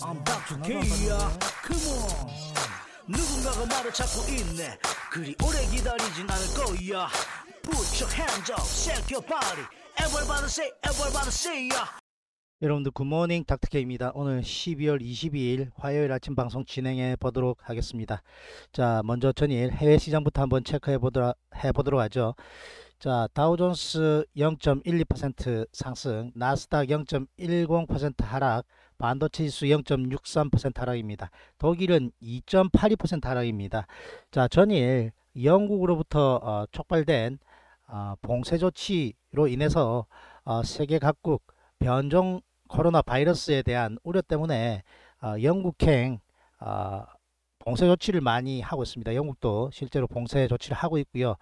I'm back to K야 Come on. 누군가가 말을 찾고 있네. 그리 오래 기다리진 않을 거야. Put your hands up, shake your body. Everybody say, everybody say ya 여러분들 굿모닝 닥터케입니다. 오늘 12월 22일 화요일 아침 방송 진행해 보도록 하겠습니다. 자, 먼저 전일 해외 시장부터 한번 체크해 보도록 해 보도록 하죠. 자, 다우존스 0.12% 상승, 나스닥 0.10% 하락, 반도체 지수 0.63% 하락입니다. 독일은 2.82% 하락입니다. 자, 전일 영국으로부터 어, 촉발된 어, 봉쇄 조치로 인해서 어, 세계 각국 변종 코로나 바이러스에 대한 우려 때문에 어, 영국행 어, 봉쇄 조치를 많이 하고 있습니다. 영국도 실제로 봉쇄 조치를 하고 있고요.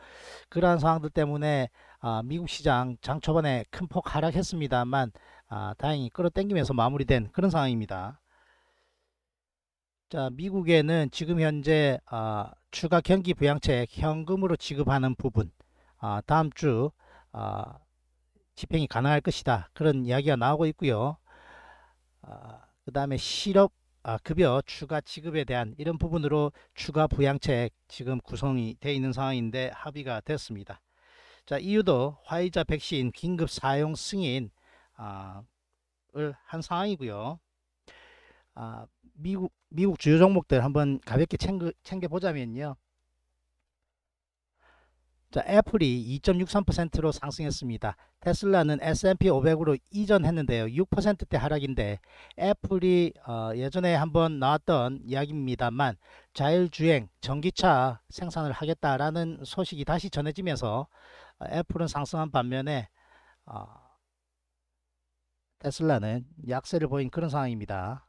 그러한 상황들 때문에 어, 미국 시장 장 초반에 큰 폭 하락했습니다만 아, 다행히 끌어당기면서 마무리된 그런 상황입니다. 자, 미국에는 지금 현재 아, 추가 경기 부양책 현금으로 지급하는 부분 아, 다음 주 아, 집행이 가능할 것이다. 그런 이야기가 나오고 있고요. 아, 그 다음에 실업 아, 급여 추가 지급에 대한 이런 부분으로 추가 부양책 지금 구성이 되어 있는 상황인데 합의가 됐습니다. 자 이유도 화이자 백신 긴급 사용 승인 아, 을한 상황이고요. 아, 미국 미국 주요 종목들 한번 가볍게 챙겨, 챙겨 보자면요. 자, 애플이 2.63%로 상승했습니다. 테슬라는 S&P 500으로 이전했는데요. 6%대 하락인데 애플이 어, 예전에 한번 나왔던 이야기입니다만 자율주행 전기차 생산을 하겠다라는 소식이 다시 전해지면서 어, 애플은 상승한 반면에 어, 테슬라는 약세를 보인 그런 상황입니다.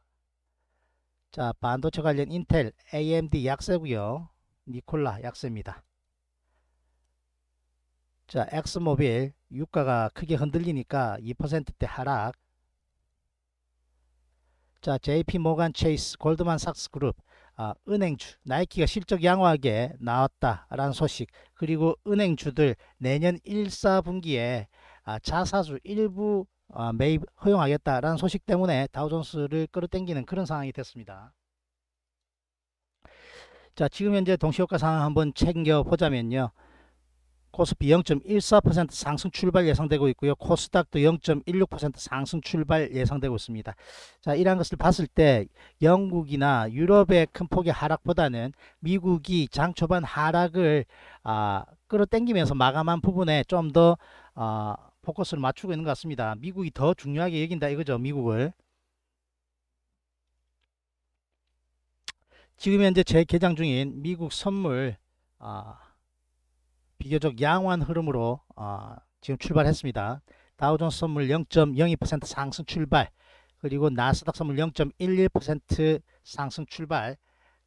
자, 반도체 관련 인텔, AMD 약세고요. 니콜라 약세입니다. 자, 엑슨모빌 유가가 크게 흔들리니까 2%대 하락. 자, JP 모간 체이스 골드만 삭스 그룹 아, 은행주 나이키가 실적 양호하게 나왔다라는 소식 그리고 은행주들 내년 1, 4분기에 아, 자사주 일부 아, 매입 허용하겠다라는 소식 때문에 다우존스를 끌어당기는 그런 상황이 됐습니다. 자, 지금 현재 동시효과 상황 한번 챙겨 보자면요. 코스피 0.14% 상승 출발 예상되고 있고요. 코스닥도 0.16% 상승 출발 예상되고 있습니다. 자, 이러한 것을 봤을 때 영국이나 유럽의 큰 폭의 하락보다는 미국이 장 초반 하락을 아, 끌어당기면서 마감한 부분에 좀더 아, 포커스를 맞추고 있는 것 같습니다. 미국이 더 중요하게 여긴다 이거죠. 미국을. 지금 현재 재개장 중인 미국 선물 아, 비교적 양호한 흐름으로 어, 지금 출발했습니다. 다우존스 선물 0.02% 상승 출발 그리고 나스닥 선물 0.11% 상승 출발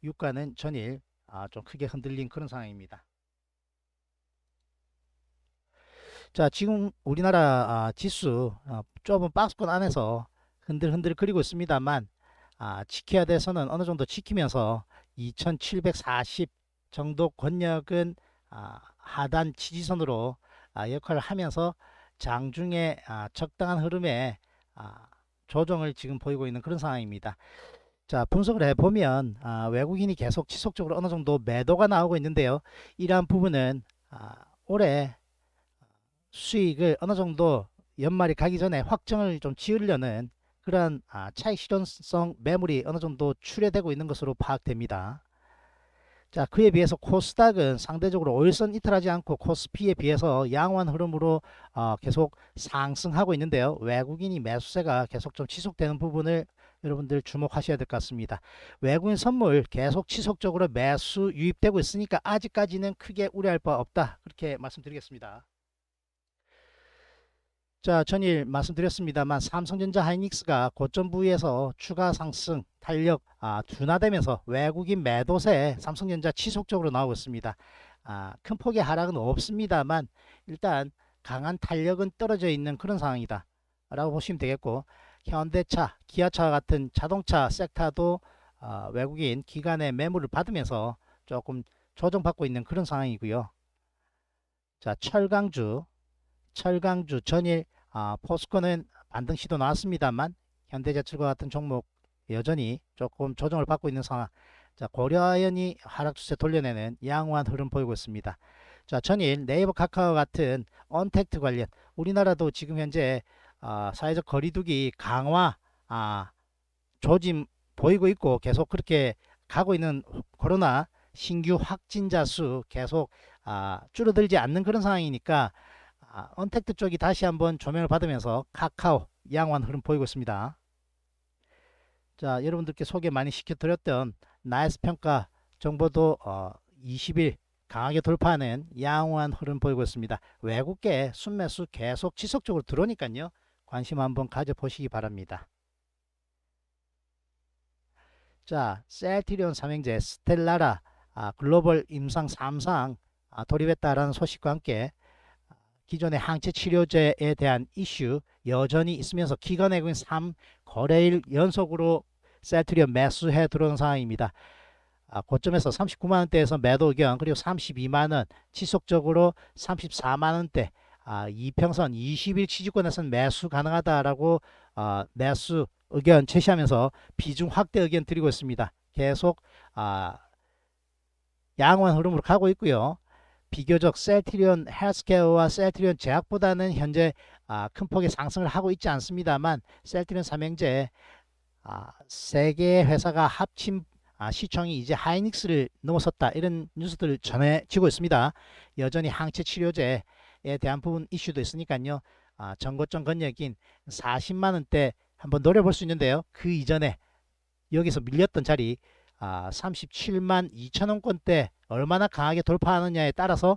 유가는 전일 어, 좀 크게 흔들린 그런 상황입니다. 자 지금 우리나라 어, 지수 어, 좁은 박스권 안에서 흔들흔들 그리고 있습니다만 아, 지켜야 돼서는 어느 정도 지키면서 2740 정도 권역은 아, 하단 지지선으로 아, 역할을 하면서 장중에 아, 적당한 흐름에 아, 조정을 지금 보이고 있는 그런 상황입니다. 자 분석을 해보면 아, 외국인이 계속 지속적으로 어느 정도 매도가 나오고 있는데요. 이러한 부분은 아, 올해 수익을 어느 정도 연말이 가기 전에 확정을 좀 지으려는 그러한 아, 차익 실현성 매물이 어느 정도 출회되고 있는 것으로 파악됩니다. 자 그에 비해서 코스닥은 상대적으로 5일선 이탈하지 않고 코스피에 비해서 양호한 흐름으로 어, 계속 상승하고 있는데요. 외국인이 매수세가 계속 좀 지속되는 부분을 여러분들 주목하셔야 될 것 같습니다. 외국인 선물 계속 지속적으로 매수 유입되고 있으니까 아직까지는 크게 우려할 바 없다. 그렇게 말씀드리겠습니다. 자 전일 말씀드렸습니다만 삼성전자 하이닉스가 고점 부위에서 추가 상승 탄력 아, 둔화되면서 외국인 매도세 삼성전자 지속적으로 나오고 있습니다. 아, 큰 폭의 하락은 없습니다만 일단 강한 탄력은 떨어져 있는 그런 상황이다 라고 보시면 되겠고 현대차 기아차 같은 자동차 섹터도 아, 외국인 기관의 매물을 받으면서 조금 조정받고 있는 그런 상황이고요. 자 철강주 철강주 전일 아, 포스코는 반등 시도 나왔습니다만 현대제철과 같은 종목 여전히 조금 조정을 받고 있는 상황. 자, 고려아연이 하락 추세 돌려내는 양호한 흐름 보이고 있습니다. 자, 전일 네이버 카카오 같은 언택트 관련 우리나라도 지금 현재 아, 사회적 거리두기 강화 아, 조짐 보이고 있고 계속 그렇게 가고 있는 코로나 신규 확진자 수 계속 아, 줄어들지 않는 그런 상황이니까 아, 언택트 쪽이 다시 한번 조명을 받으면서 카카오 양호한 흐름 보이고 있습니다. 자, 여러분들께 소개 많이 시켜드렸던 나이스 평가 정보도 어, 20일 강하게 돌파하는 양호한 흐름 보이고 있습니다. 외국계 순매수 계속 지속적으로 들어오니까요. 관심 한번 가져보시기 바랍니다. 자, 셀트리온 삼형제 스텔라라 아, 글로벌 임상 3상 아, 돌입했다라는 소식과 함께 아, 기존의 항체 치료제에 대한 이슈 여전히 있으면서 외국인 3 거래일 연속으로 셀트리온 매수해 들어온 상황입니다. 아, 고점에서 39만원대에서 매도 의견 그리고 32만원 지속적으로 34만원대 아, 이평선 20일 취지권에서는 매수 가능하다라고 아, 매수 의견 제시하면서 비중 확대 의견 드리고 있습니다. 계속 아, 양호한 흐름으로 가고 있고요. 비교적 셀트리온 헬스케어와 셀트리온 제약보다는 현재 아, 큰 폭의 상승을 하고 있지 않습니다만 셀트리온 삼형제 아, 세 개의 회사가 합친 아, 시청이 이제 하이닉스를 넘어섰다 이런 뉴스들을 전해지고 있습니다. 여전히 항체 치료제에 대한 부분 이슈도 있으니까요. 아, 전고점 건역인 40만원대 한번 노려볼 수 있는데요. 그 이전에 여기서 밀렸던 자리 아, 37만 2천원권대 얼마나 강하게 돌파하느냐에 따라서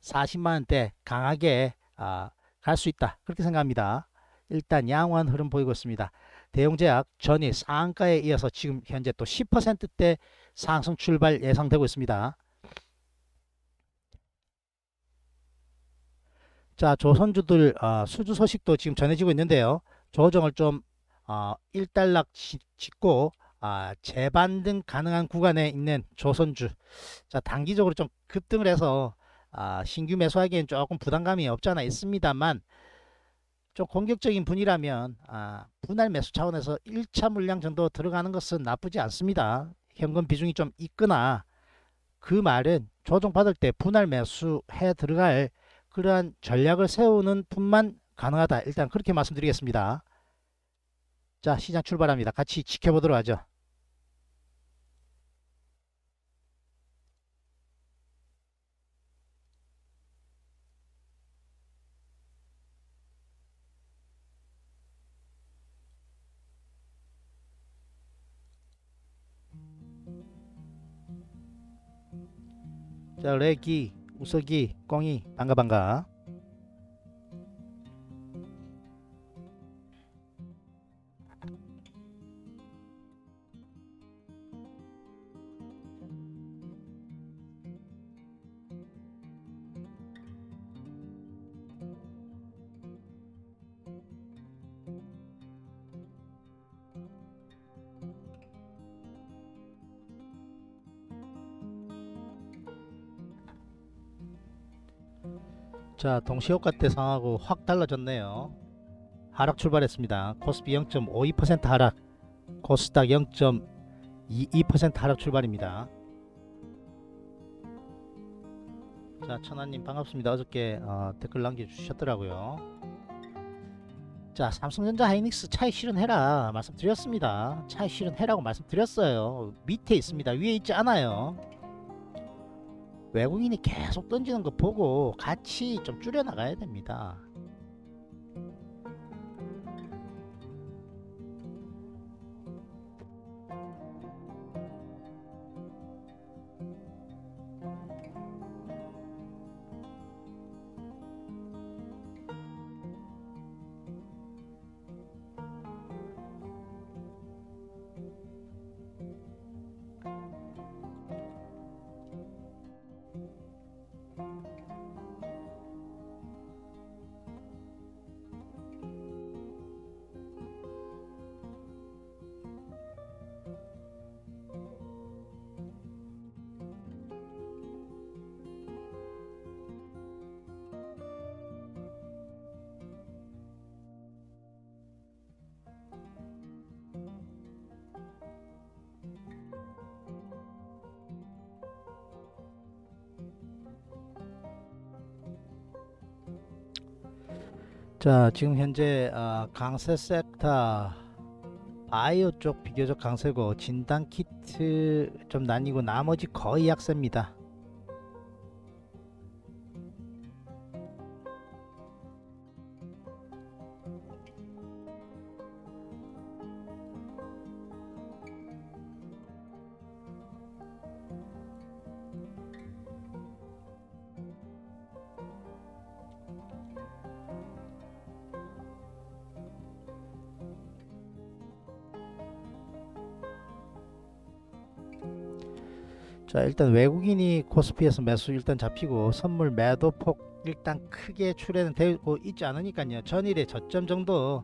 40만원대 강하게 아, 갈 수 있다 그렇게 생각합니다. 일단 양호한 흐름 보이고 있습니다. 대용제약 전일 상한가에 이어서 지금 현재 또 10%대 상승 출발 예상되고 있습니다. 자 조선주들 어, 수주 소식도 지금 전해지고 있는데요. 조정을 좀 어, 일단락 짓고 아, 재반등 가능한 구간에 있는 조선주 자 단기적으로 좀 급등을 해서 아, 신규 매수하기엔 조금 부담감이 없잖아 있습니다만 좀 공격적인 분이라면 아, 분할 매수 차원에서 1차 물량 정도 들어가는 것은 나쁘지 않습니다. 현금 비중이 좀 있거나 그 말은 조정 받을 때 분할 매수해 들어갈 그러한 전략을 세우는 분만 가능하다. 일단 그렇게 말씀드리겠습니다. 자 시장 출발합니다. 같이 지켜보도록 하죠. 자 레기 우석이 꽁이 반가 반가 자 동시효과 때 상하고 확 달라졌네요. 하락 출발했습니다. 코스피 0.52% 하락 코스닥 0.22% 하락 출발입니다. 자 천하님 반갑습니다. 어저께 어, 댓글 남겨주셨더라고요. 자 삼성전자 하이닉스 차익 실현해라 말씀드렸습니다. 차익 실현해라고 말씀드렸어요. 밑에 있습니다. 위에 있지 않아요 외국인이 계속 던지는 거 보고 같이 좀 줄여 나가야 됩니다. 자 지금 현재 어, 강세 섹터 바이오 쪽 비교적 강세고 진단 키트 좀 나뉘고 나머지 거의 약세입니다. 일단 외국인이 코스피에서 매수 일단 잡히고 선물 매도 폭 일단 크게 출현은 되고 있지 않으니까요. 전일의 저점 정도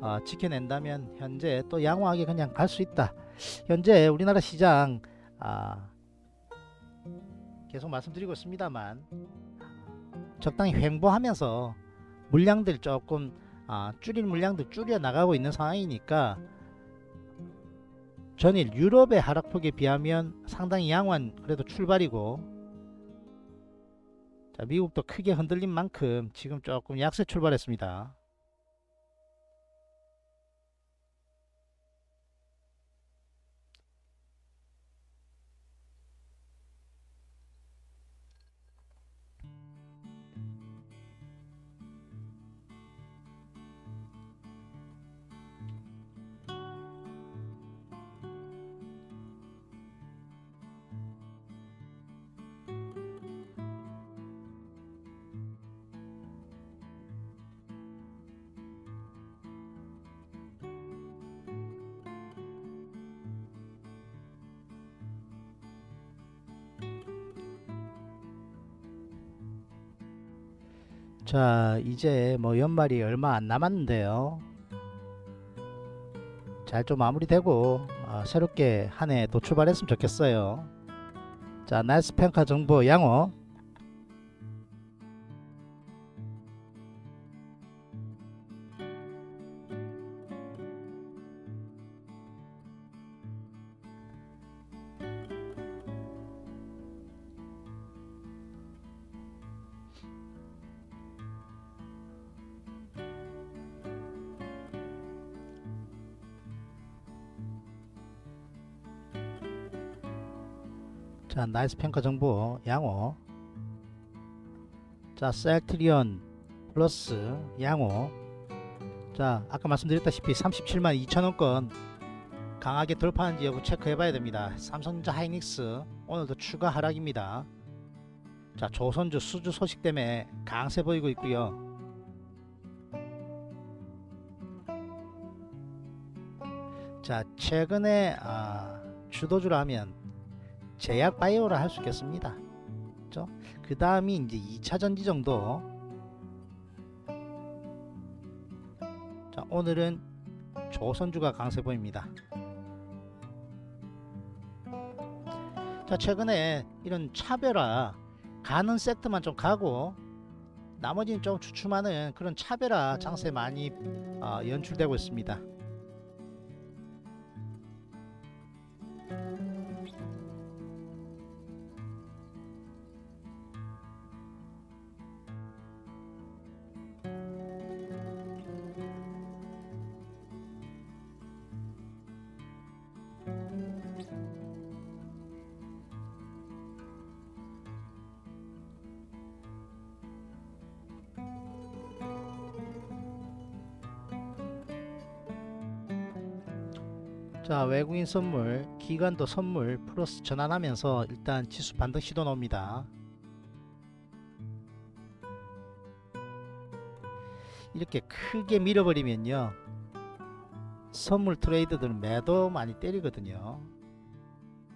어, 지켜낸다면 현재 또 양호하게 그냥 갈 수 있다. 현재 우리나라 시장 아, 계속 말씀드리고 있습니다만 적당히 횡보하면서 물량들 조금 아, 줄일 물량들 줄여 나가고 있는 상황이니까 전일 유럽의 하락폭에 비하면 상당히 양호한 그래도 출발이고 자 미국도 크게 흔들린 만큼 지금 조금 약세 출발했습니다. 자 이제 뭐 연말이 얼마 안 남았는데요. 잘 좀 마무리되고 어, 새롭게 한 해 또 출발했으면 좋겠어요. 자 나이스 평가 정보 양호 나이스 평가 정보 양호. 자 셀트리온 플러스 양호. 자 아까 말씀드렸다시피 37만 2천원권 강하게 돌파하는지 여부 체크해 봐야 됩니다. 삼성전자 하이닉스 오늘도 추가 하락입니다. 자 조선주 수주 소식 때문에 강세 보이고 있고요. 자 최근에 아, 주도주라면 제약 바이오라 할 수 있겠습니다. 그 다음이 이제 2차 전지 정도. 자, 오늘은 조선주가 강세 보입니다. 자, 최근에 이런 차별화 가는 섹터만 좀 가고 나머지는 좀 주춤하는 그런 차별화 장세 많이 어, 연출되고 있습니다. 외국인 선물 기관도 선물 플러스 전환하면서 일단 지수 반등 시도 나옵니다. 이렇게 크게 밀어버리면요. 선물 트레이더들은 매도 많이 때리거든요.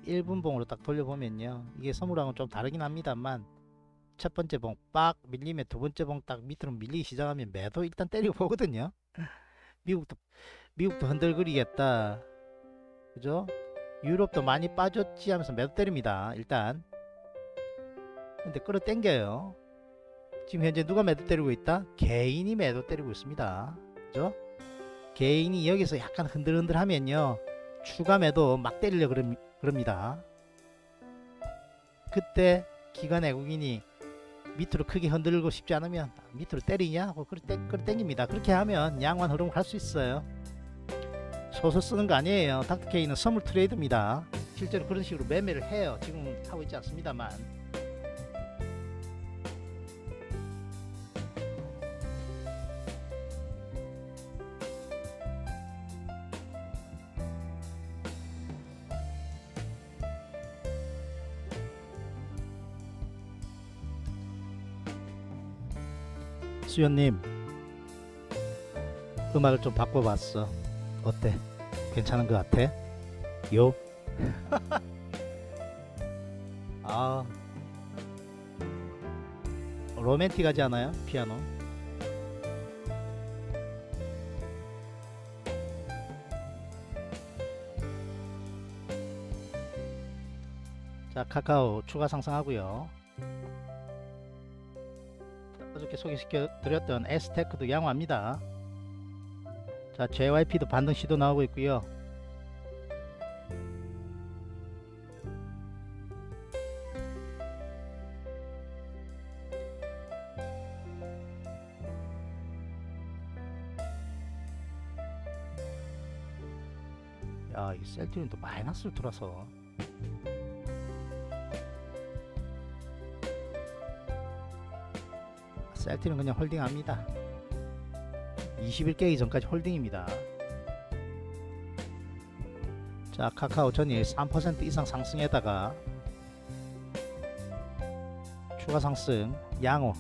1분봉으로 딱 돌려보면요. 이게 선물하고는 좀 다르긴 합니다만 첫 번째 봉 빡 밀리면 두 번째 봉 딱 밑으로 밀리기 시작하면 매도 일단 때리고 보거든요. 미국도 미국도 흔들거리겠다 그죠? 유럽도 많이 빠졌지 하면서 매도 때립니다. 일단. 근데 끌어 당겨요. 지금 현재 누가 매도 때리고 있다? 개인이 매도 때리고 있습니다. 그죠? 개인이 여기서 약간 흔들흔들 하면요. 추가 매도 막 때리려 그럽, 그럽니다. 그때 기관 외국인이 밑으로 크게 흔들고 싶지 않으면 밑으로 때리냐 하고 그걸 땡깁니다 그렇게 하면 양호한 흐름을 갈수 있어요 소설 쓰는 거 아니에요. 닥터케이는 선물 트레이드입니다. 실제로 그런 식으로 매매를 해요. 지금 하고 있지 않습니다만. 수연님 음악을 좀 바꿔봤어 어때? 괜찮은 것 같아? 요? 아 로맨틱하지 않아요? 피아노 자 카카오 추가 상승하고요 어저께 소개시켜 드렸던 S테크도 양호합니다 자 JYP도 반등 시도 나오고 있고요. 야이 셀트리는 또 마이너스를 돌아서. 셀트리는 그냥 홀딩합니다 20일 깨기 전까지 홀딩입니다. 자 카카오 전일 3% 이상 상승에다가 추가 상승 양호.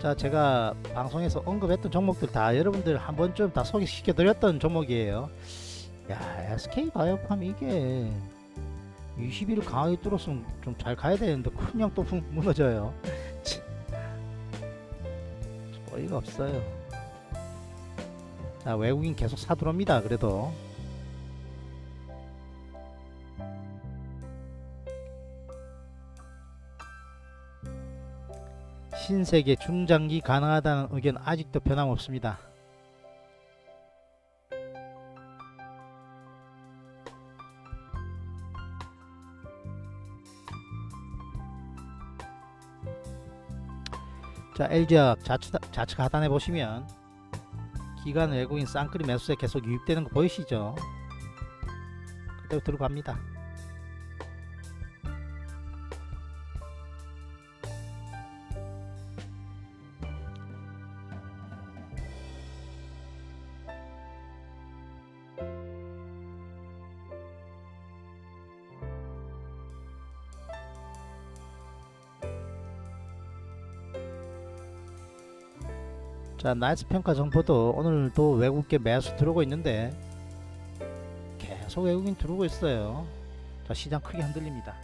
자 제가 방송에서 언급했던 종목들 다 여러분들 한 번쯤 다 소개시켜 드렸던 종목이에요. 야 SK바이오팜 이게 20일 강하게 뚫었으면 좀 잘 가야 되는데 그냥 또 무너져요 어이가 없어요. 자 외국인 계속 사들어옵니다 그래도. 신세계 중장기 가능하다는 의견 아직도 변함없습니다 자 LG학 좌측, 하단에 보시면 기간 외국인 쌍끌이 매수세 계속 유입되는 거 보이시죠? 그대로 들어갑니다 자 나이스 평가 정보도 오늘도 외국계 매수 들어오고 있는데 계속 외국인 들어오고 있어요. 자 시장 크게 흔들립니다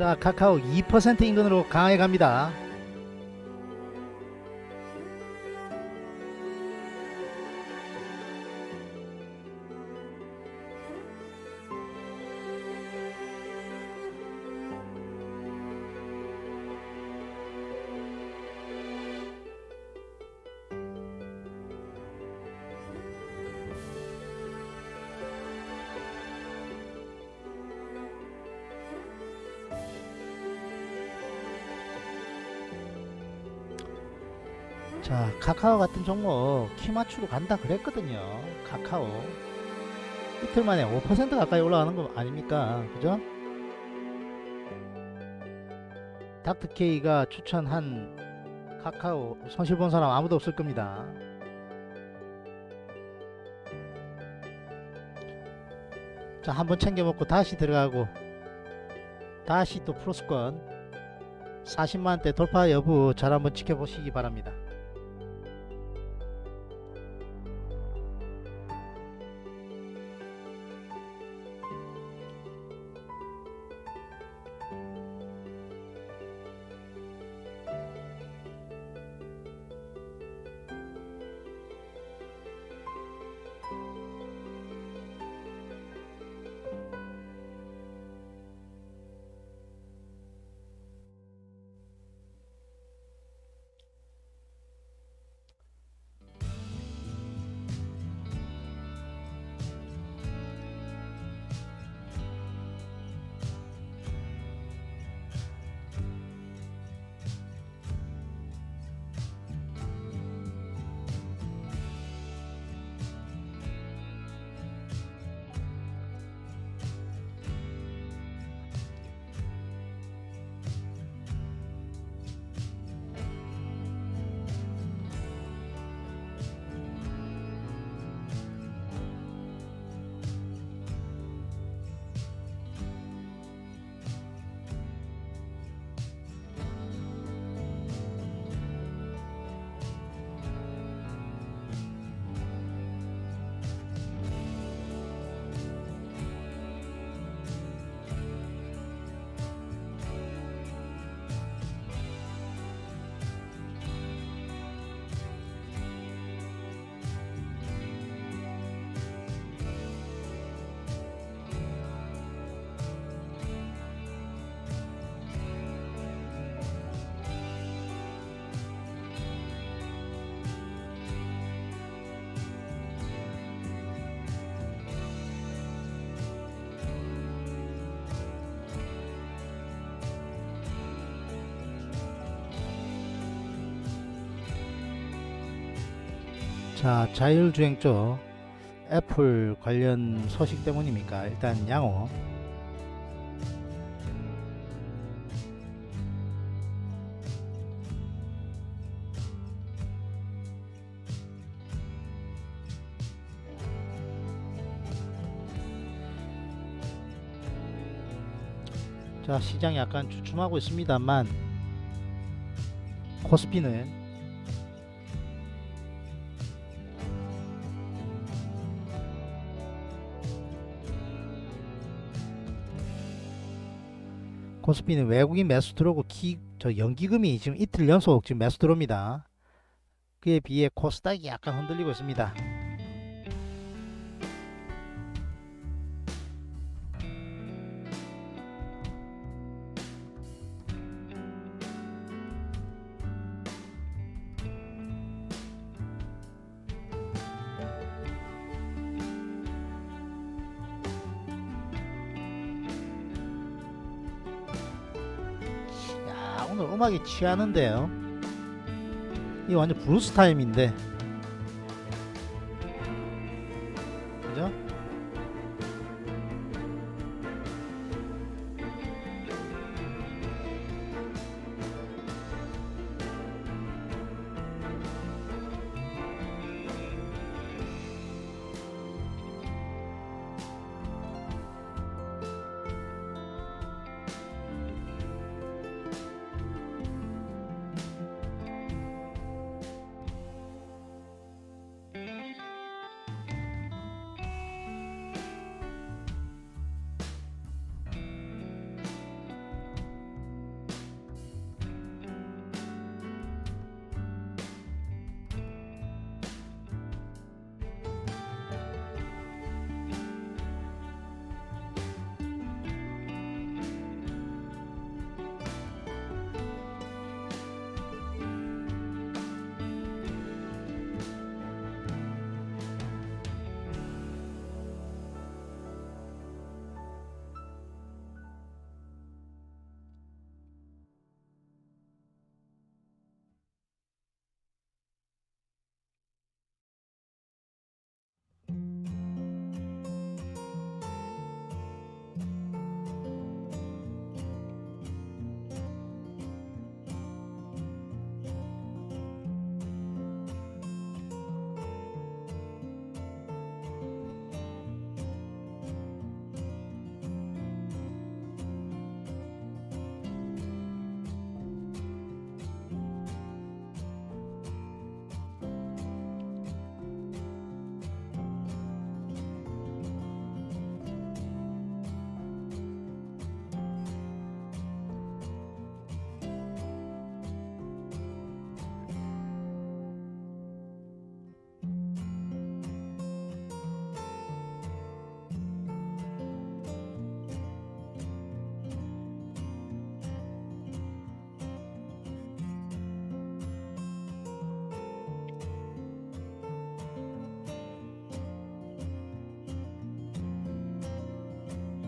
자 카카오 2% 인근으로 강하게 갑니다 자 카카오 같은 종목 키 맞추러 간다 그랬거든요. 카카오. 이틀 만에 5% 가까이 올라가는 거 아닙니까? 그죠? 닥터케이가 추천한 카카오 손실 본 사람 아무도 없을 겁니다. 자 한번 챙겨 먹고 다시 들어가고 다시 또 플러스권. 40만원대 돌파 여부 잘 한번 지켜보시기 바랍니다 자 자율주행 쪽 애플 관련 소식 때문입니까? 일단 양호. 자 시장이 약간 주춤하고 있습니다만 코스피는 코스피는 외국인 매수 들어오고 기, 저 연기금이 지금 이틀 연속 지금 매수 들어옵니다. 그에 비해 코스닥이 약간 흔들리고 있습니다. 음악이 취하는데요. 이 완전 브루스 타임인데.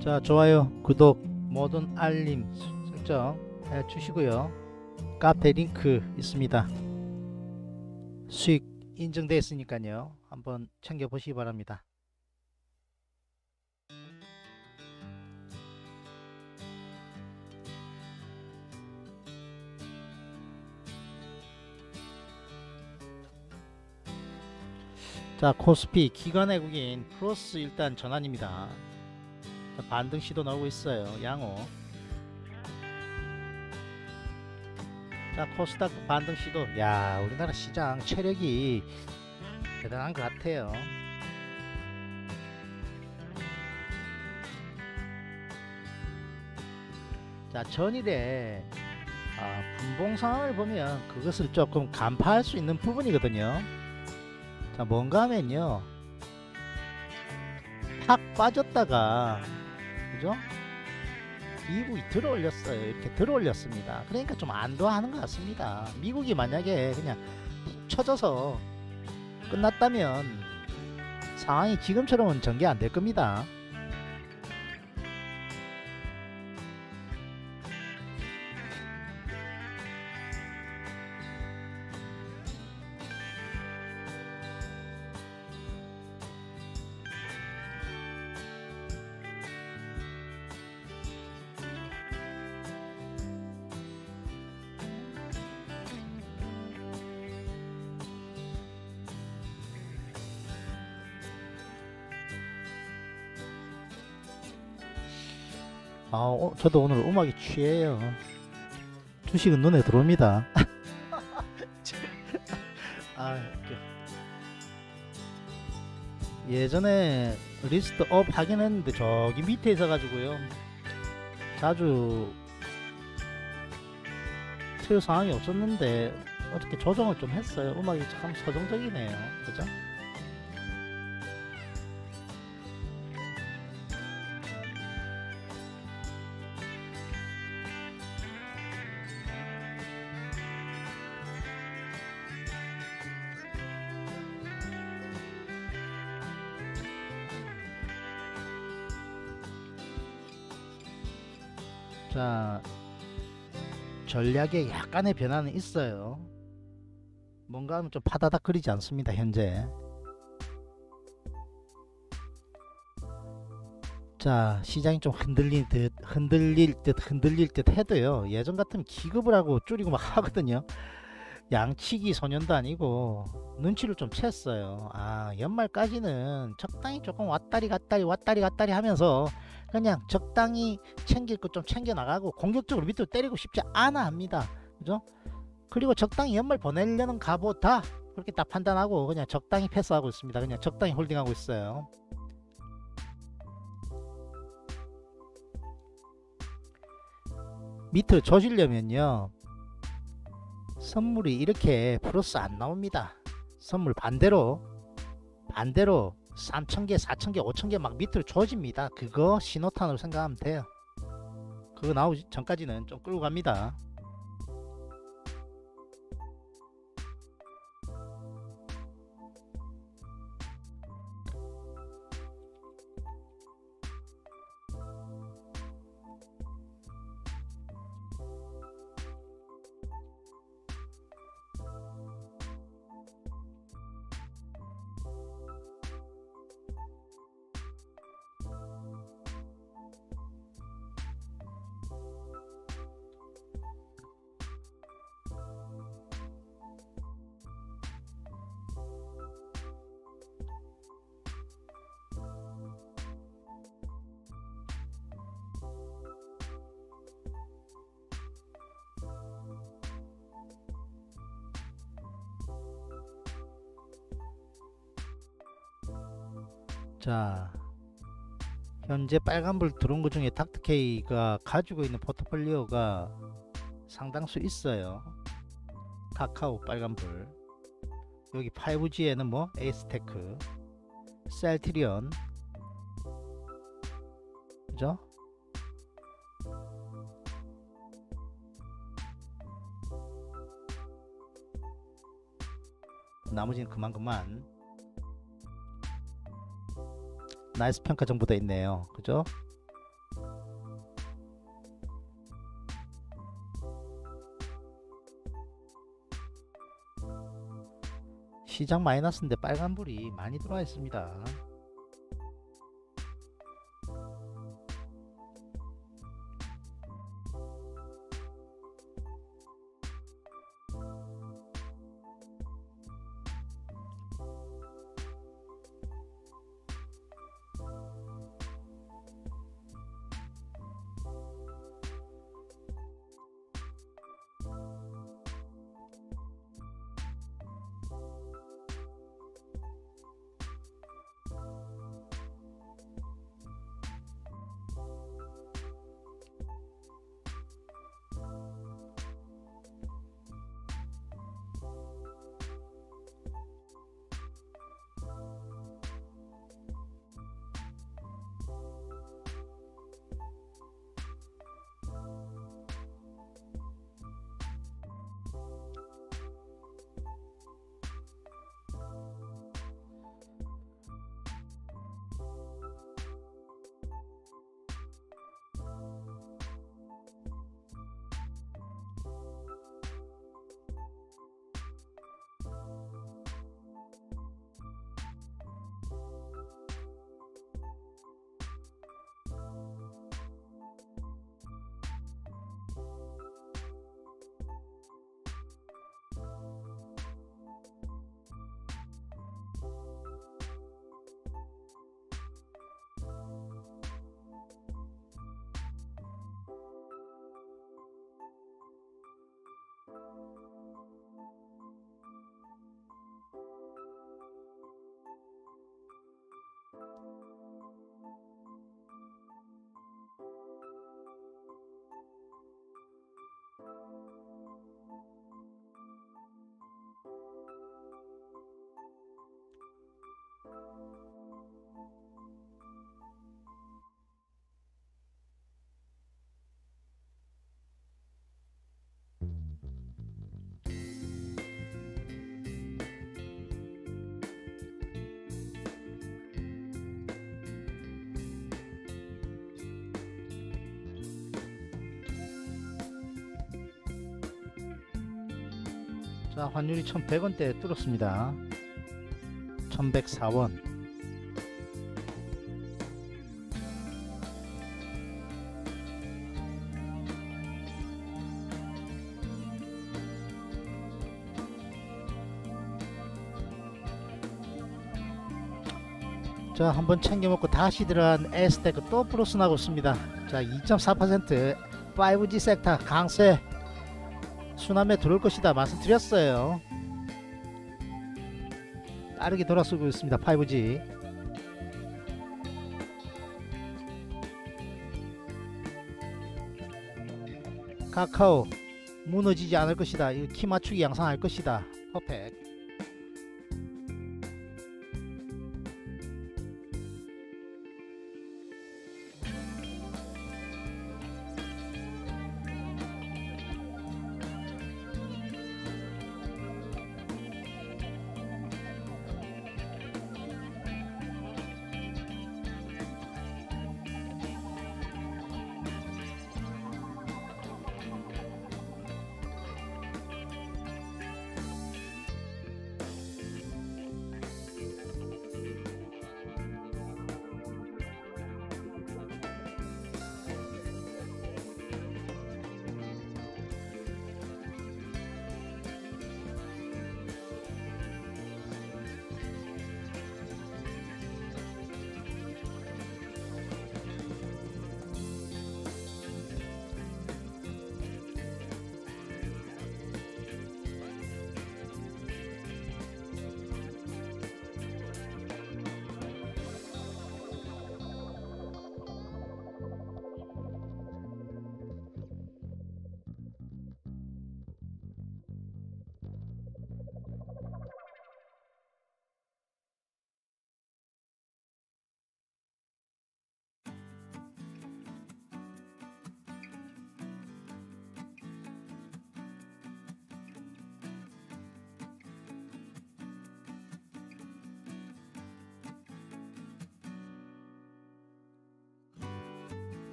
자 좋아요 구독 모든 알림 설정 해 주시고요. 카페 링크 있습니다. 수익 인증되어 있으니까요. 한번 챙겨 보시기 바랍니다. 자 코스피 기관 외국인 플러스 일단 전환입니다. 자, 반등 시도 나오고 있어요. 양호. 자 코스닥 반등 시도. 야 우리나라 시장 체력이 대단한 것 같아요. 자 전일에 아, 분봉 상황을 보면 그것을 조금 간파할 수 있는 부분이거든요. 자 뭔가 하면요. 팍 빠졌다가 그죠? 미국이 들어 올렸어요. 이렇게 들어 올렸습니다. 그러니까 좀 안도하는 것 같습니다. 미국이 만약에 그냥 푹 쳐져서 끝났다면 상황이 지금처럼은 전개 안 될 겁니다 저도 오늘 음악에 취해요. 주식은 눈에 들어옵니다. 아. 예전에 list up 하긴 했는데 저기 밑에 있어가지고요. 자주 틀 상황이 없었는데 어떻게 조정을 좀 했어요. 음악이 참 서정적이네요. 그죠? 자, 전략에 약간의 변화는 있어요. 뭔가 하면 좀 파다닥 거리지 않습니다, 현재. 자, 시장이 좀 흔들릴 듯, 흔들릴 듯, 흔들릴 듯 해도요. 예전 같으면 기급을 하고 줄이고 막 하거든요. 양치기 소년도 아니고 눈치를 좀 챘어요. 아, 연말까지는 적당히 조금 왔다리 갔다리 왔다리 갔다리 하면서 그냥 적당히 챙길 것좀 챙겨 나가고 공격적으로 밑으로 때리고 싶지 않아 합니다. 그죠? 그리고 적당히 연말 보내려는 가보다 그렇게 딱 판단하고 그냥 적당히 패스하고 있습니다. 그냥 적당히 홀딩하고 있어요. 밑으로 조지려면요. 선물이 이렇게 플러스 안 나옵니다. 선물 반대로 반대로 3,000개, 4,000개, 5,000개 막 밑으로 조집니다. 그거 신호탄으로 생각하면 돼요. 그거 나오기 전까지는 좀 끌고 갑니다. 현재 빨간불 들어온 것 중에 닥터케이가 가지고 있는 포트폴리오가 상당수 있어요. 카카오 빨간불. 여기 5G에는 뭐 에이스테크 셀트리온 그죠? 나머지는 그만 그만 나이스 평가 정보도 있네요. 그죠? 시장 마이너스인데 빨간불이 많이 들어와 있습니다. 자 환율이 1100원대 뚫었습니다. 1104원. 자 한번 챙겨 먹고 다시 들어간 에스테크 또 플러스 나고 있습니다. 자2.4% 5G 섹터 강세 수남에 들어올 것이다 말씀드렸어요. 빠르게 돌아서고 있습니다 5G 카카오 무너지지 않을 것이다. 키 맞추기 양상할 것이다. 퍼펙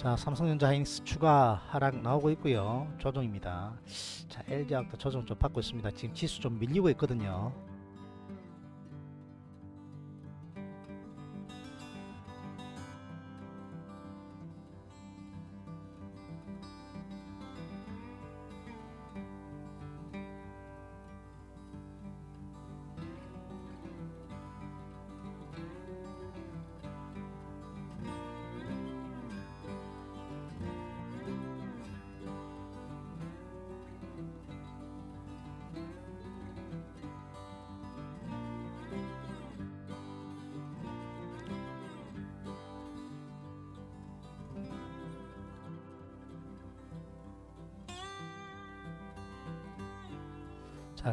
자 삼성전자 하이닉스 추가 하락 나오고 있고요. 조정입니다. 자 LG화학도 조정 좀 받고 있습니다. 지금 지수 좀 밀리고 있거든요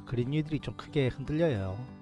그린유들이 좀 크게 흔들려요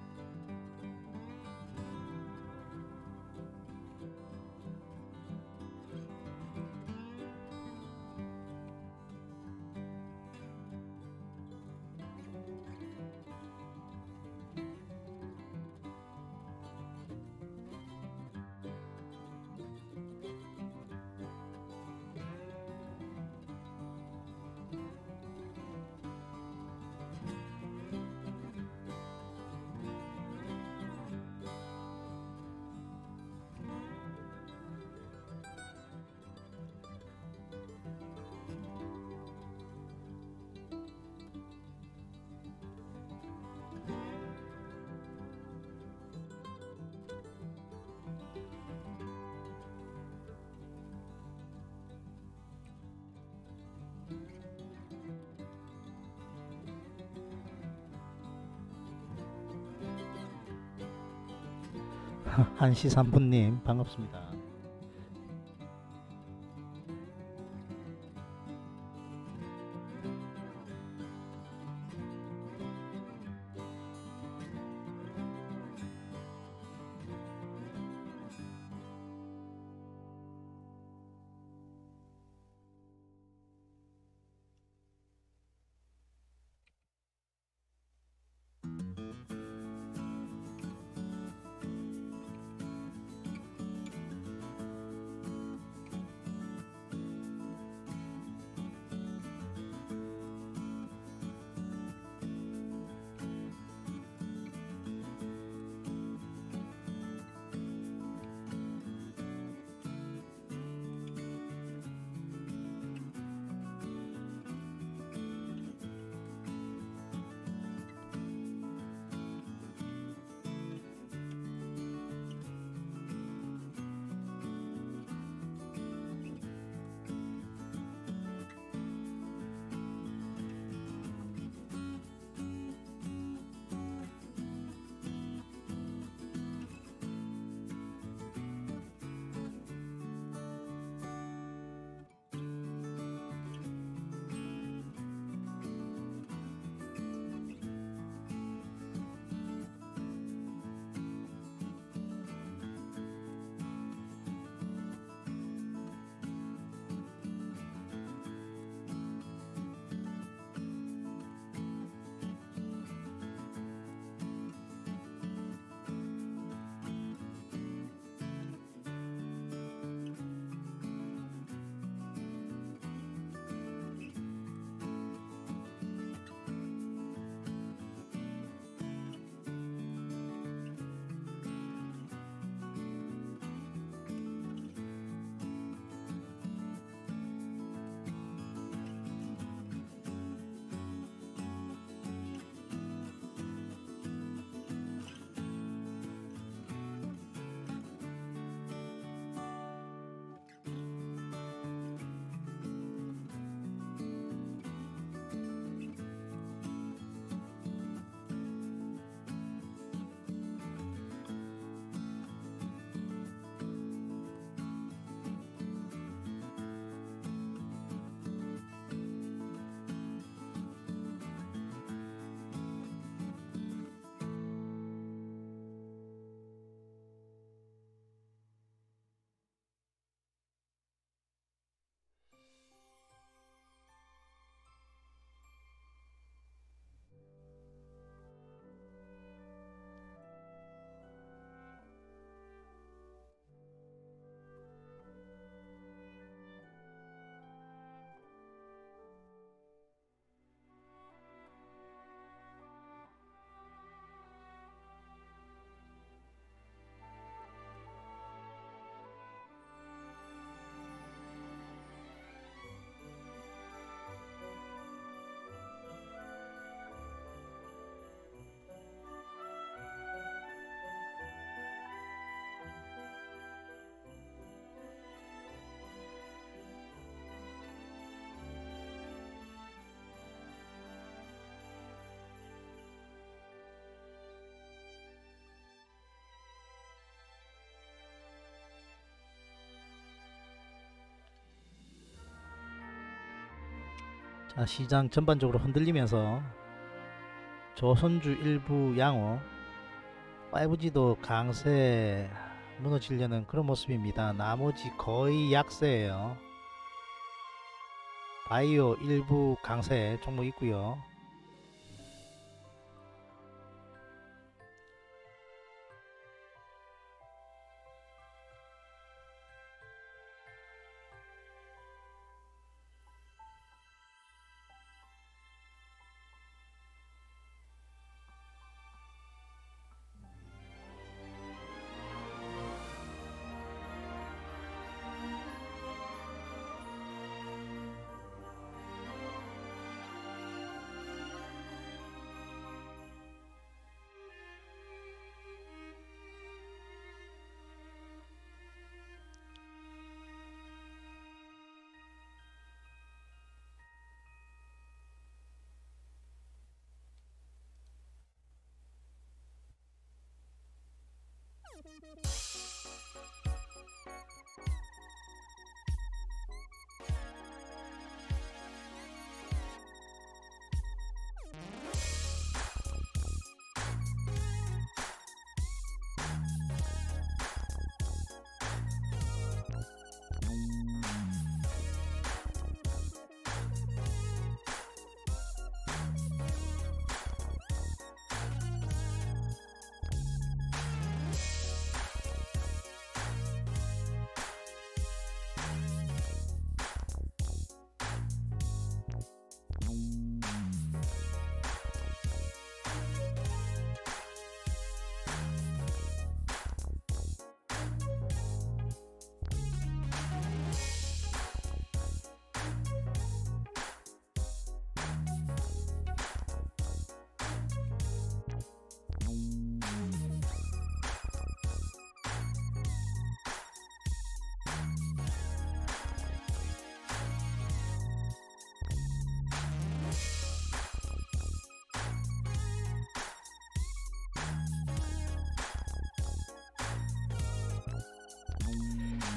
한시 3분님 반갑습니다 시장 전반적으로 흔들리면서 조선주 일부 양호 5G도 강세 무너지려는 그런 모습입니다. 나머지 거의 약세예요. 바이오 일부 강세 종목 있고요.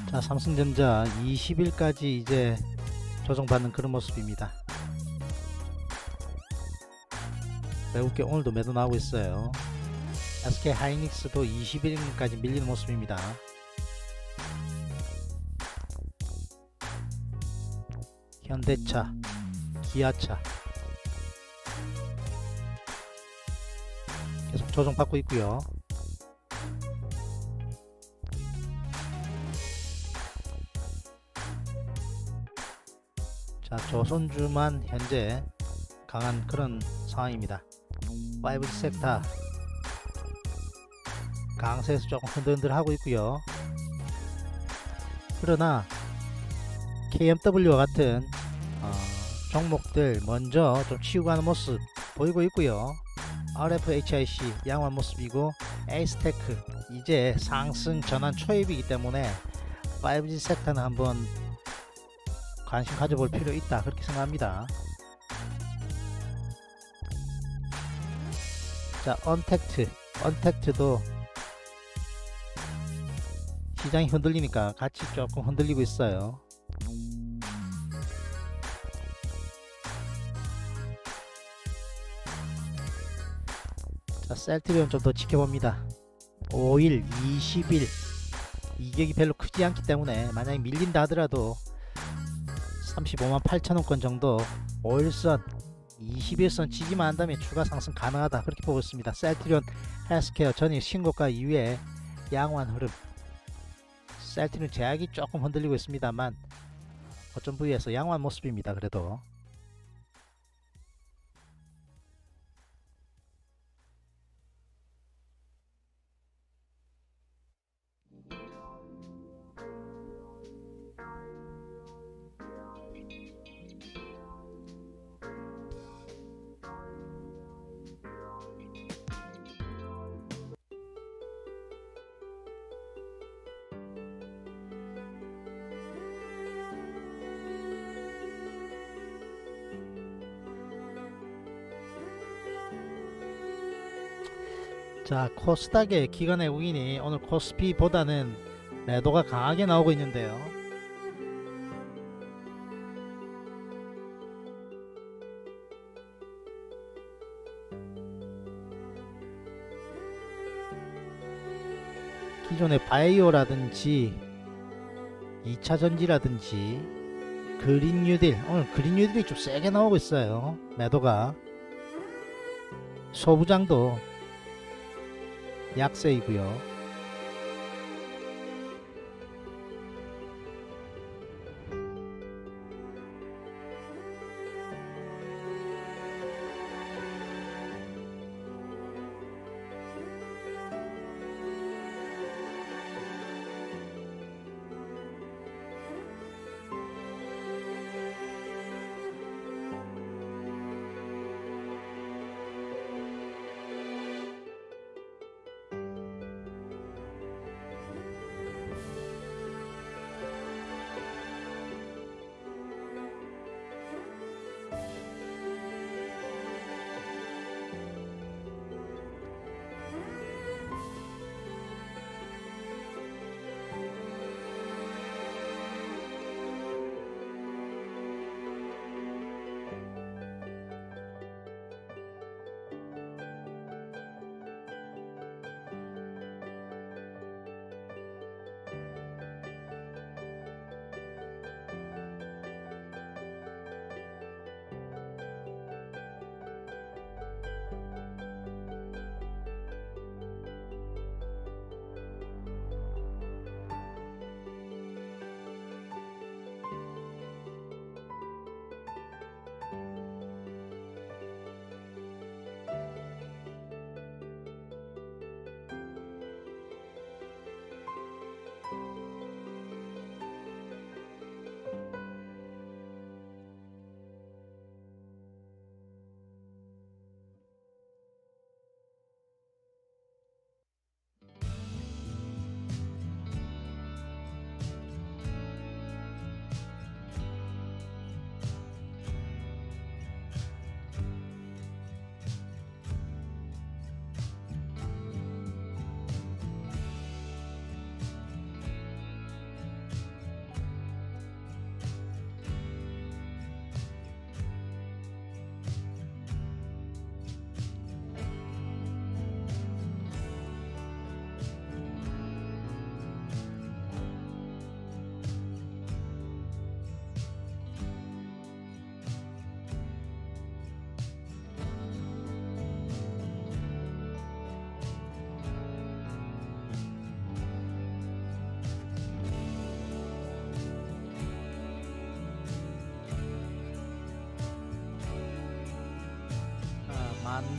자 삼성전자 20일까지 이제 조정받는 그런 모습입니다. 외국계 오늘도 매도 나오고 있어요. SK 하이닉스도 21일까지 밀리는 모습입니다. 현대차 기아차 계속 조정받고 있고요 조선주만 현재 강한 그런 상황입니다. 5G 섹터. 강세에서 조금 흔들흔들 하고 있고요. 그러나 KMW와 같은 어, 종목들 먼저 좀 치우고 가는 모습 보이고 있고요. RFHIC 양호한 모습이고 에이스테크 이제 상승 전환 초입이기 때문에 5G 섹터는 한번 관심 가져볼 필요 있다. 그렇게 생각합니다. 자 언택트. 언택트도 시장이 흔들리니까 같이 조금 흔들리고 있어요. 자 셀트리온 좀 더 지켜봅니다. 5일 20일. 이격이 별로 크지 않기 때문에 만약에 밀린다 하더라도 35만 8천원권 정도 5일선 21선 지지만 한다면 추가 상승 가능하다. 그렇게 보고 있습니다. 셀트리온 헬스케어 전일 신고가 이후에 양호한 흐름. 셀트리온 제약이 조금 흔들리고 있습니다만 어떤 부위에서 양호한 모습입니다 그래도 자 코스닥의 기관 외국인이 오늘 코스피보다는 매도가 강하게 나오고 있는데요. 기존의 바이오라든지 2차전지라든지 그린 뉴딜 오늘 그린 뉴딜이 좀 세게 나오고 있어요 매도가 소부장도 약세이고요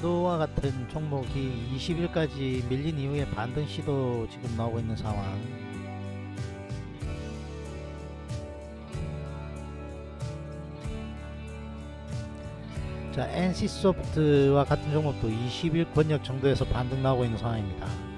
아, 만도와 같은 종목이 20일까지 밀린 이후에 반등 시도 지금 나오고 있는 상황. 자, NC소프트와 같은 종목도 20일 권역 정도에서 반등 나오고 있는 상황입니다.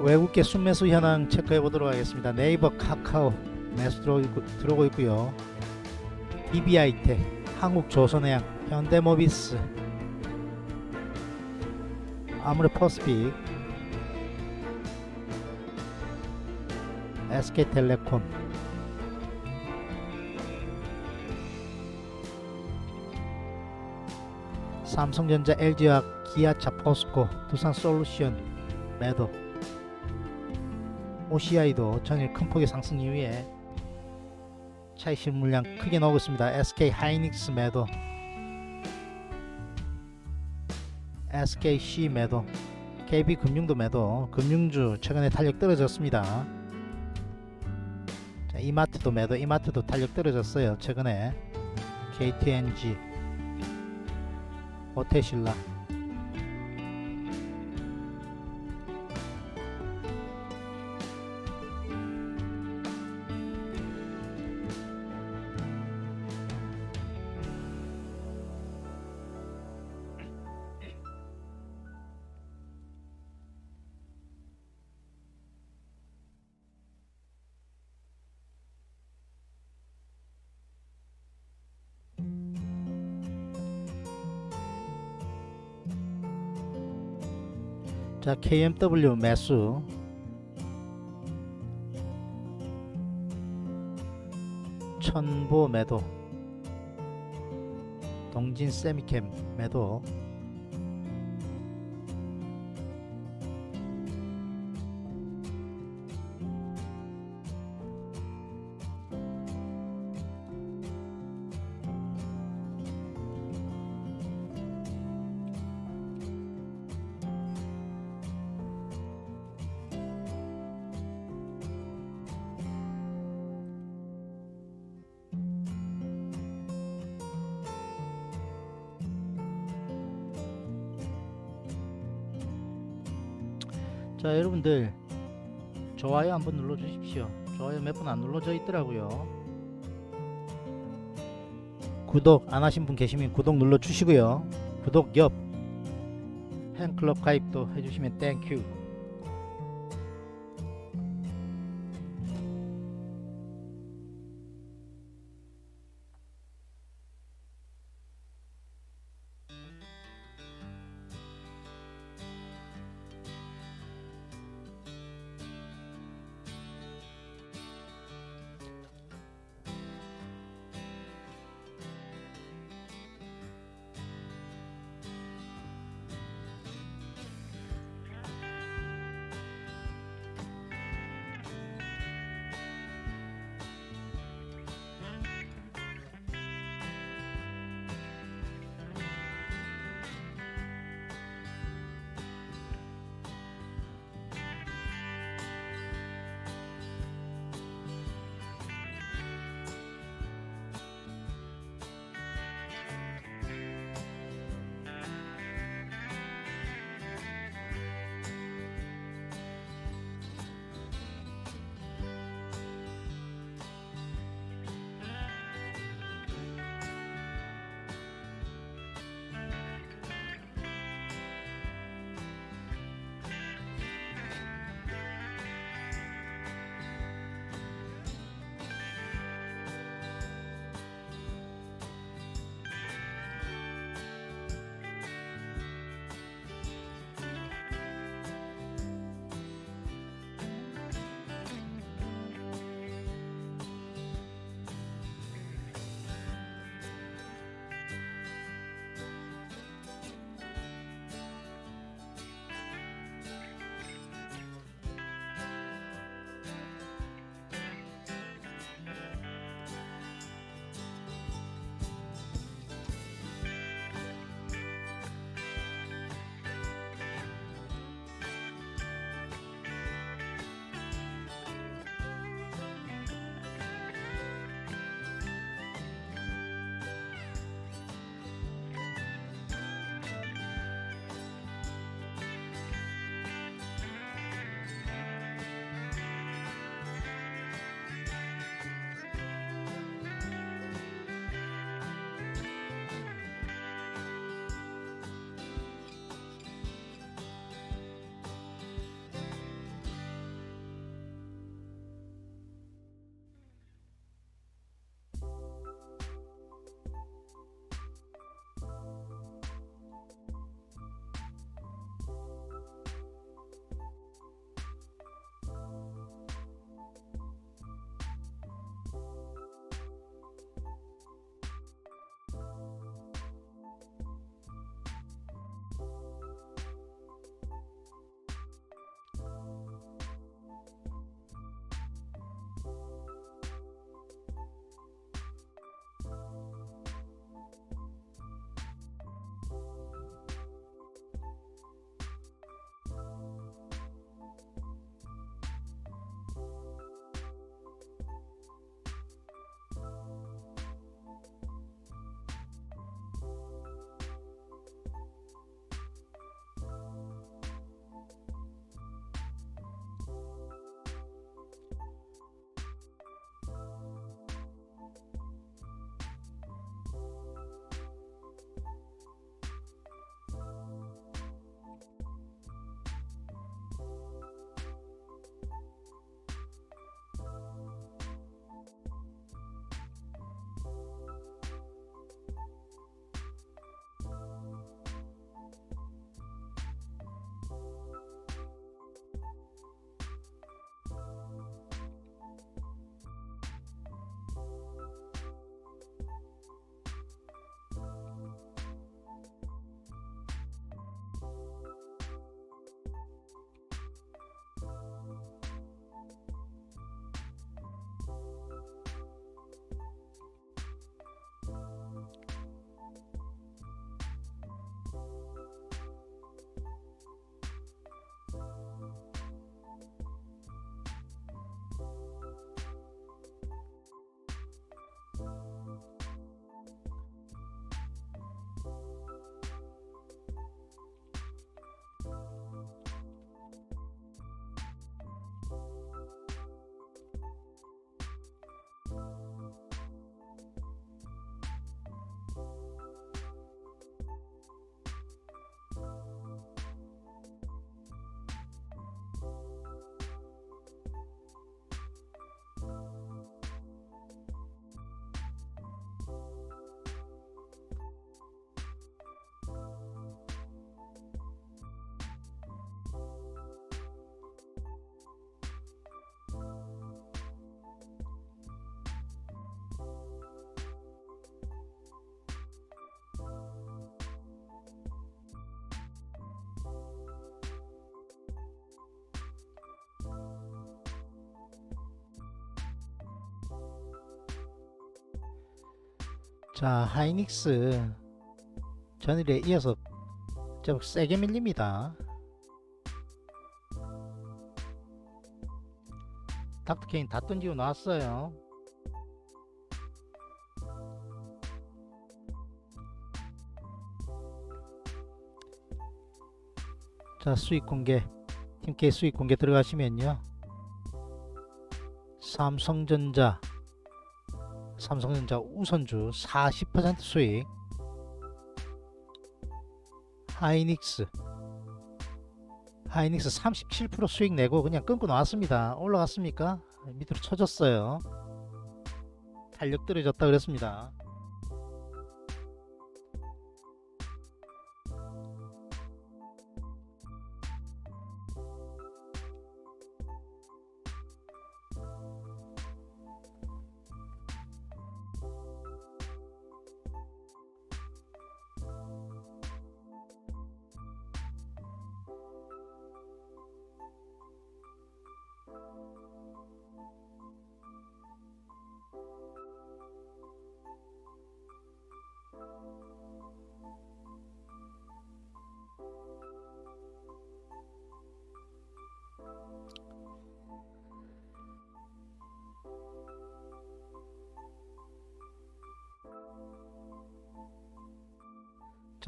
외국계 순매수 현황 체크해 보도록 하겠습니다. 네이버 카카오 매수 들어오고, 있고요. BBI텍, 한국조선해양, 현대모비스, 아무래퍼스픽, SK텔레콤, 삼성전자, LG화, 기아차, 포스코, 두산솔루션, 매도 OCI도 전일 큰 폭의 상승 이후에 차익 물량 크게 나오고 있습니다. SK 하이닉스 매도 SKC 매도 KB금융도 매도 금융주 최근에 탄력 떨어졌습니다. 자, 이마트도 매도 이마트도 탄력 떨어졌어요. 최근에 KTNG 오테실라 자 KMW 매수. 천보 매도. 동진 세미캠 매도 여러분들 좋아요 한번 눌러 주십시오. 좋아요 몇 분 안 눌러져 있더라고요. 구독 안 하신 분 계시면 구독 눌러 주시고요. 구독 옆. 팬클럽 가입도 해주시면 thank you 자 하이닉스. 전일에 이어서 좀 세게 밀립니다. 닥터케인 다 던지고 나왔어요. 자 수익 공개. 팀K 수익 공개 들어가시면요. 삼성전자 삼성전자 우선주 40% 수익. 하이닉스. 하이닉스 37% 수익 내고 그냥 끊고 나왔습니다. 올라갔습니까? 밑으로 쳐졌어요. 탄력 떨어졌다 그랬습니다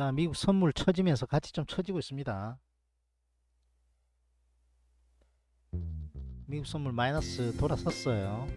자 미국 선물 쳐지면서 같이 좀 쳐지고 있습니다. 미국 선물 마이너스 돌아섰어요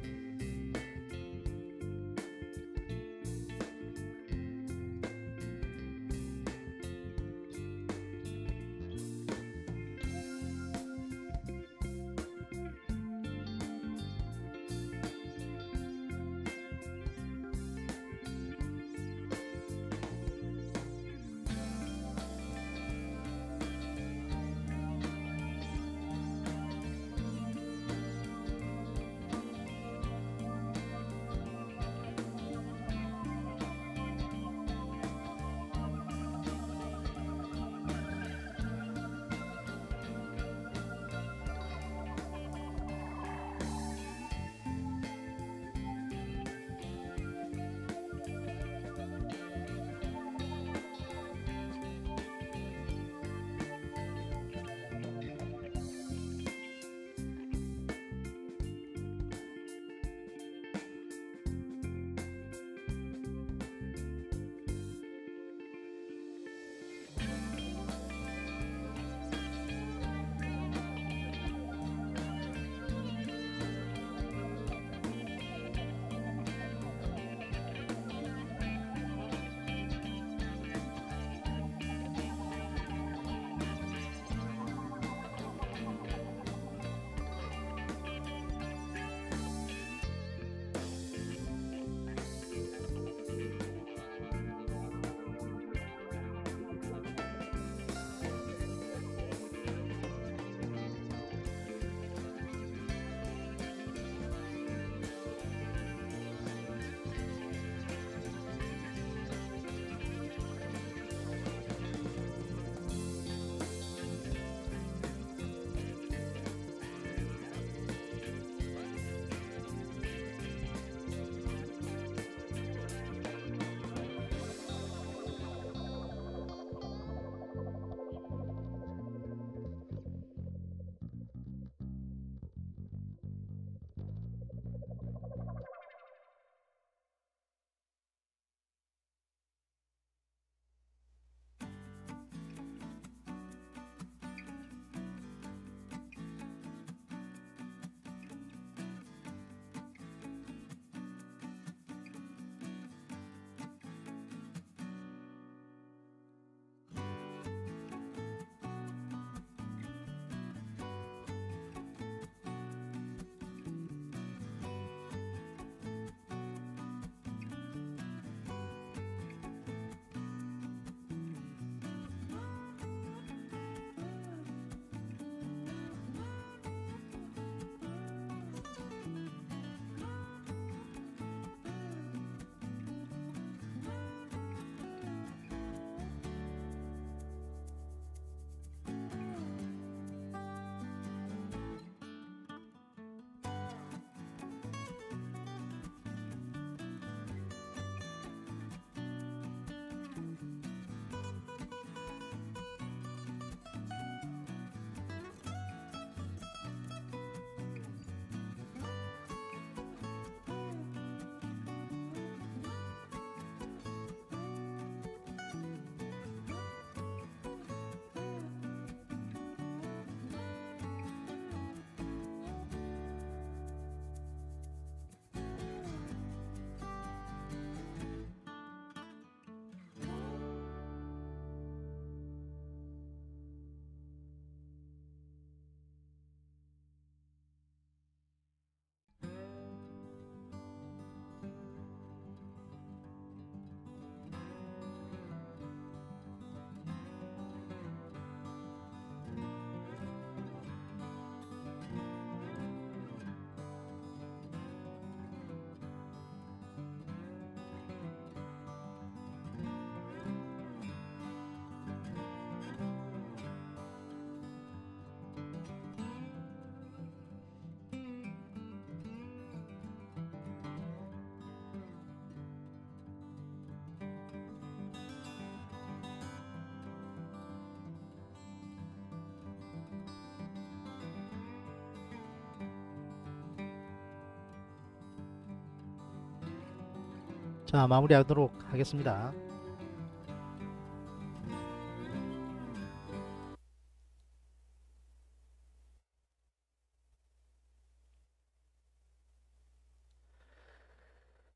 자 마무리하도록 하겠습니다.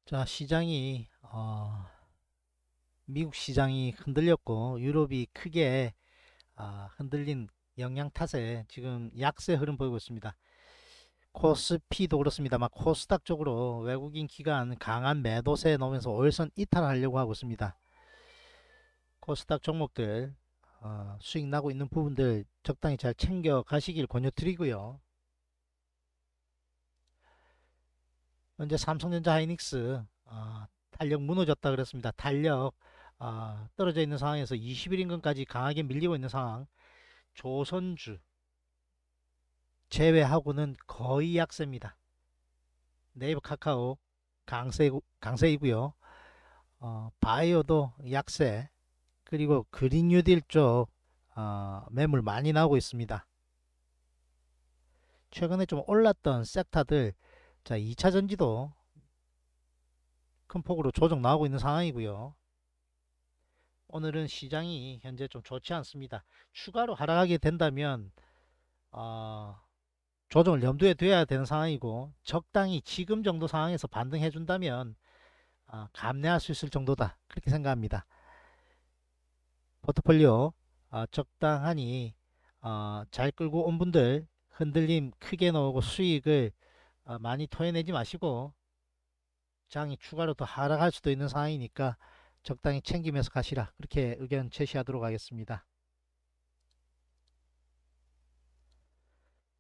자 시장이 어, 미국 시장이 흔들렸고 유럽이 크게 아, 흔들린 영향 탓에 지금 약세 흐름 보이고 있습니다. 코스피도 그렇습니다만 코스닥 쪽으로 외국인 기관 강한 매도세 넣으면서 월선 이탈하려고 하고 있습니다. 코스닥 종목들 어, 수익 나고 있는 부분들 적당히 잘 챙겨 가시길 권유드리고요. 현재 삼성전자 하이닉스 어, 탄력 무너졌다 그랬습니다. 탄력 어, 떨어져 있는 상황에서 20일 인근까지 강하게 밀리고 있는 상황 조선주 제외하고는 거의 약세입니다. 네이버 카카오 강세, 강세이고요. 어, 바이오도 약세 그리고 그린 뉴딜 쪽 어, 매물 많이 나오고 있습니다. 최근에 좀 올랐던 섹터들 자 2차 전지도 큰 폭으로 조정 나오고 있는 상황이고요. 오늘은 시장이 현재 좀 좋지 않습니다. 추가로 하락하게 된다면 어, 조정을 염두에 둬야 되는 상황이고 적당히 지금 정도 상황에서 반등해 준다면 어, 감내할 수 있을 정도다 그렇게 생각합니다. 포트폴리오 어, 적당하니 어, 잘 끌고 온 분들 흔들림 크게 나오고 수익을 어, 많이 토해내지 마시고 장이 추가로 더 하락할 수도 있는 상황이니까 적당히 챙기면서 가시라 그렇게 의견 제시하도록 하겠습니다.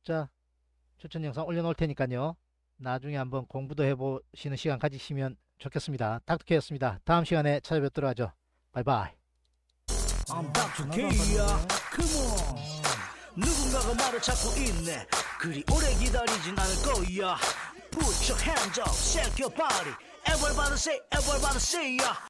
자 추천 영상 올려놓을 테니까요. 나중에 한번 공부도 해보시는 시간 가지시면 좋겠습니다. 닥터케였습니다. 다음 시간에 찾아뵙도록 하죠. 바이바이. I'm Dr. K야 Come on 누군가가 말을 찾고 있네 그리 오래 기다리진 않을 거야 Put your hands up, shake your body Everybody say, everybody say, yeah